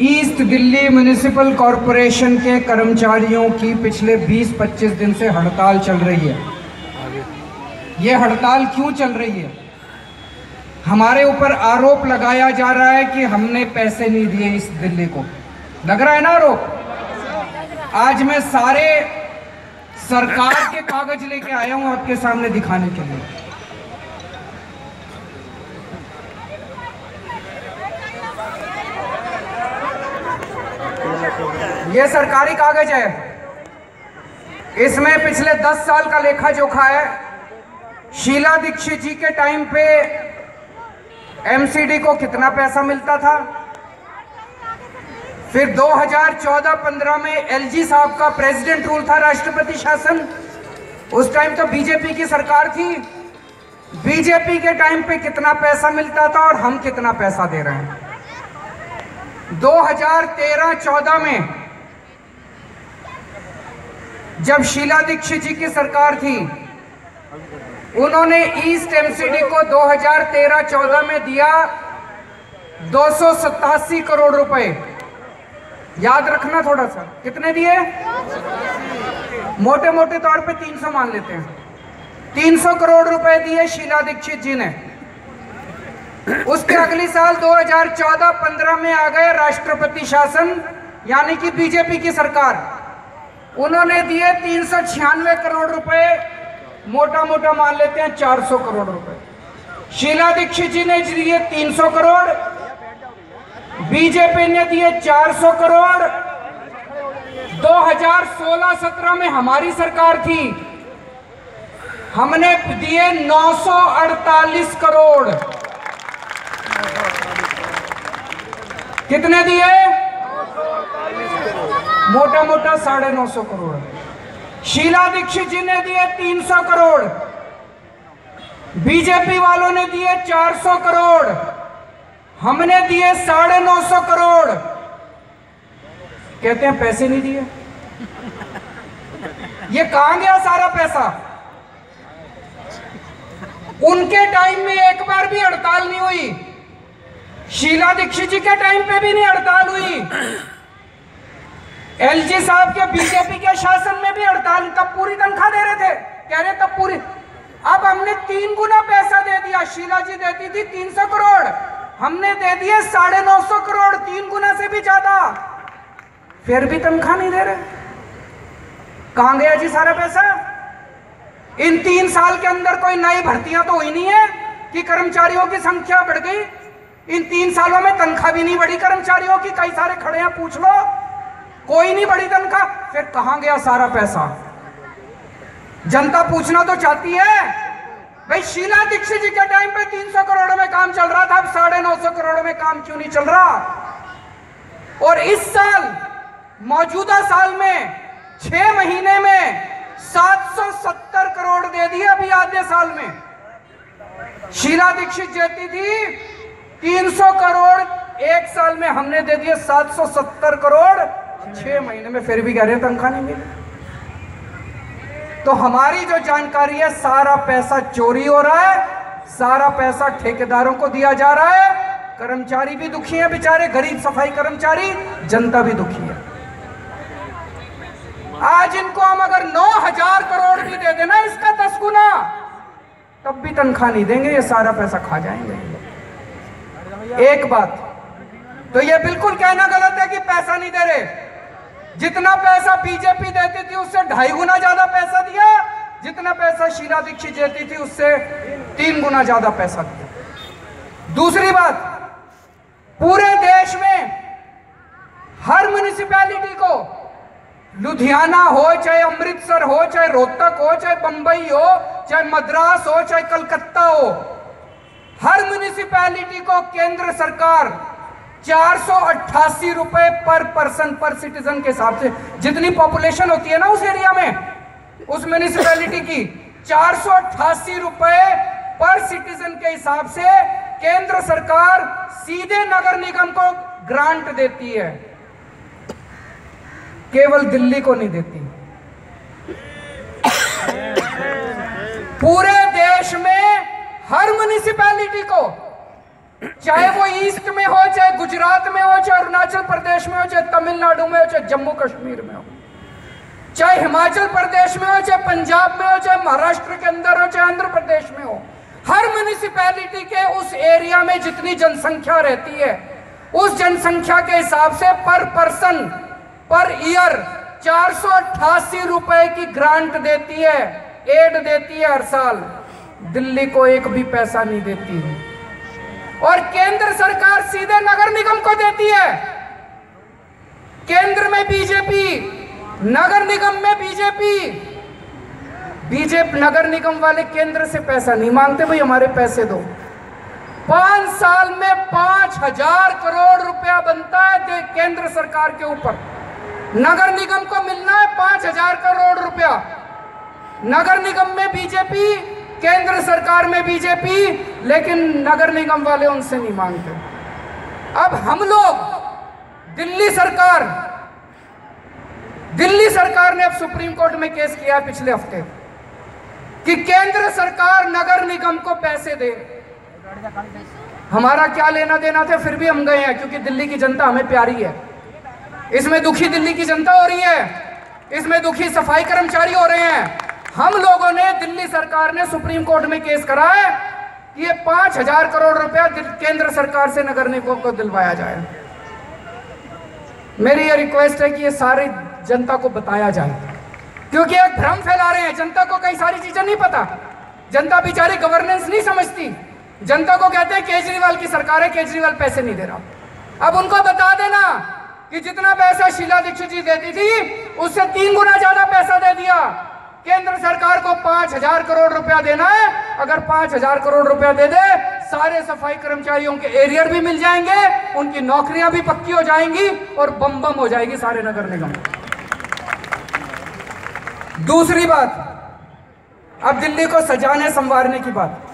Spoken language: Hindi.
ईस्ट दिल्ली म्यूनिसिपल कॉरपोरेशन के कर्मचारियों की पिछले 20-25 दिन से हड़ताल चल रही है। ये हड़ताल क्यों चल रही है? हमारे ऊपर आरोप लगाया जा रहा है कि हमने पैसे नहीं दिए इस दिल्ली को। लग रहा है ना आरोप? आज मैं सारे सरकार के कागज़ लेके आया हूँ आपके सामने दिखाने के लिए। ये सरकारी कागज़ है। इसमें पिछले 10 साल का लेखा जोखा है। शीला दीक्षित जी के टाइम पे एमसीडी को कितना पैसा मिलता था? फिर 2014-15 में एलजी साहब का प्रेसिडेंट रूल था राष्ट्रपति शासन। उस टाइम तो बीजेपी की सरकार थी। बीजेपी के टाइम पे कितना पैसा मिलता था और हम कितना पैसा दे रहे हैं? 2013-14 में जब शीला दीक्षित जी की सरकार थी, उन्होंने ईस्ट एमसीडी को 2013-14 में दिया दो सौ सतासी करोड़ रुपए। याद रखना थोड़ा सा, कितने दिए? मोटे मोटे तौर पे 300 मान लेते हैं। 300 करोड़ रुपए दिए शीला दीक्षित जी ने। उसके अगली साल 2014-15 में आ गए राष्ट्रपति शासन, यानी कि बीजेपी की सरकार। उन्होंने दिए तीन सौ छियानवे करोड़ रुपए मोटा मोटा मान लेते हैं 400 करोड़ रुपए। शीला दीक्षित जी ने दिए 300 करोड़, बीजेपी ने दिए 400 करोड़। 2016-17 में हमारी सरकार थी। हमने दिए 948 करोड़। कितने दिए? मोटा मोटा साढ़े नौ सौ करोड़। शीला दीक्षित जी ने दिए 300 करोड़। बीजेपी वालों ने दिए 400 करोड़। हमने दिए साढ़े नौ सौ करोड़। कहते हैं पैसे नहीं दिए। ये कहाँ गया सारा पैसा? उनके टाइम में एक बार भी हड़ताल नहीं हुई। शीला दीक्षित जी के टाइम पे भी नहीं हड़ताल हुई। एलजी साहब के बीजेपी के शासन में भी हड़ताल, तब पूरी तनख्वाह दे रहे थे। कह रहे, तब पूरी। अब हमने तीन गुना पैसा दे दिया, शीला जी देती थी तीन सौ करोड़। हमने दे दिए साढ़े नौ सौ करोड़, तीन गुना से भी ज़्यादा। फिर भी तनख्वाह नहीं दे रहे। कहाँ गया जी सारा पैसा? इन तीन साल के अंदर कोई नई भर्तियाँ तो हुई नहीं है कि कर्मचारियों की संख्या बढ़ गई। इन तीन सालों में तनख्वाह भी नहीं बढ़ी। कर्मचारियों की कई सारे खड़े हैं, पूछ लो। कोई नहीं बड़ी तनख्वाह। फिर कहाँ गया सारा पैसा? जनता पूछना तो चाहती है। भाई, शीला दीक्षित जी के टाइम पे 300 करोड़ में काम चल रहा था, अब साढ़े नौ करोड़ में काम क्यों नहीं चल रहा? और इस साल, मौजूदा साल में, छह महीने में 770 करोड़ दे दिए अभी आधे साल में। शीला दीक्षित जेती थी 300 करोड़ एक साल में हमने दे दिए 770 करोड़। छह महीने में फिर भी कह रहे हैं तनख्वाह नहीं मिली। तो हमारी जो जानकारी है, सारा पैसा चोरी हो रहा है, सारा पैसा ठेकेदारों को दिया जा रहा है, कर्मचारी भी दुखी है बेचारे, गरीब सफ़ाई कर्मचारी, जनता भी दुखी है। आज इनको हम अगर नौ हज़ार करोड़ भी दे देना, इसका दस गुना, तब भी तनख्वाह नहीं देंगे, ये सारा पैसा खा जाएँगे। एक बात तो ये बिल्कुल कहना गलत है कि पैसा नहीं दे रहे। जितना पैसा बीजेपी देती थी, उससे ढाई गुना ज़्यादा पैसा दिया। जितना पैसा शीला दीक्षित देती थी, उससे तीन गुना ज़्यादा पैसा दिया। दूसरी बात, पूरे देश में हर म्यूनिसिपैलिटी को लुधियाना हो, चाहे अमृतसर हो, चाहे रोहतक हो, चाहे बंबई हो, चाहे मद्रास हो, चाहे कलकत्ता हो, हर म्यूनिसिपैलिटी को केंद्र सरकार चार सौ अट्ठासी रुपए पर पर्सन, पर सिटीजन के हिसाब से। जितनी पॉपुलेशन होती है ना उस एरिया में, उस म्यूनिसिपैलिटी की, चार सौ अट्ठासी रुपए पर सिटीजन के हिसाब से केंद्र सरकार सीधे नगर निगम को ग्रांट देती है। केवल दिल्ली को नहीं देती। पूरे देश में हर म्यूनिसिपैलिटी को चाहे वो ईस्ट में हो, चाहे गुजरात में हो, चाहे अरुणाचल प्रदेश में हो, चाहे तमिलनाडु में हो, चाहे जम्मू कश्मीर में हो। चाहे हिमाचल प्रदेश में हो, चाहे पंजाब में हो, चाहे महाराष्ट्र के अंदर हो, चाहे आंध्र प्रदेश में हो, हर म्यूनिसिपैलिटी के उस एरिया में जितनी जनसंख्या रहती है, उस जनसंख्या के हिसाब से पर पर्सन पर ईयर चार सौ अट्ठासी रुपए की ग्रांट देती है एड देती है हर साल। दिल्ली को एक भी पैसा नहीं देती है। और केंद्र सरकार सीधे नगर निगम को देती है। केंद्र में बीजेपी, नगर निगम में बीजेपी। बीजेपी, नगर निगम वाले केंद्र से पैसा नहीं मांगते, भाई, हमारे पैसे दो। पाँच साल में पाँच हज़ार करोड़ रुपया बनता है केंद्र सरकार के ऊपर। नगर निगम को मिलना है पाँच हज़ार करोड़ रुपया। नगर निगम में बीजेपी केंद्र सरकार में बीजेपी, लेकिन नगर निगम वाले उनसे नहीं मांगते। अब हम लोग, दिल्ली सरकार दिल्ली सरकार ने अब सुप्रीम कोर्ट में केस किया पिछले हफ़्ते, कि केंद्र सरकार नगर निगम को पैसे दे। हमारा क्या लेना देना था, फिर भी हम गए हैं, क्योंकि दिल्ली की जनता हमें प्यारी है। इसमें दुखी दिल्ली की जनता हो रही है, इसमें दुखी सफ़ाई कर्मचारी हो रहे हैं। हम लोगों ने दिल्ली सरकार ने सुप्रीम कोर्ट में केस करा है कि ये पाँच हज़ार करोड़ रुपया केंद्र सरकार से नगर निगम को दिलवाया जाए। मेरी ये रिक्वेस्ट है कि ये सारी जनता को बताया जाए। क्योंकि एक भ्रम फैला रहे हैं। जनता को कई सारी चीज़ें नहीं पता। जनता बेचारी गवर्नेंस नहीं समझती। जनता को कहते हैं केजरीवाल की सरकार है, केजरीवाल पैसे नहीं दे रहा। अब उनको बता देना कि जितना पैसा शीला दीक्षित जी देती थी, उससे तीन गुना ज़्यादा पैसा दे दिया। केंद्र सरकार को पाँच हज़ार करोड़ रुपया देना है। अगर पाँच हज़ार करोड़ रुपया दे दे, सारे सफ़ाई कर्मचारियों के एरियर भी मिल जाएँगे, उनकी नौकरियाँ भी पक्की हो जाएँगी और बम बम हो जाएगी सारे नगर निगम। दूसरी बात, अब दिल्ली को सजाने, संवारने की बात।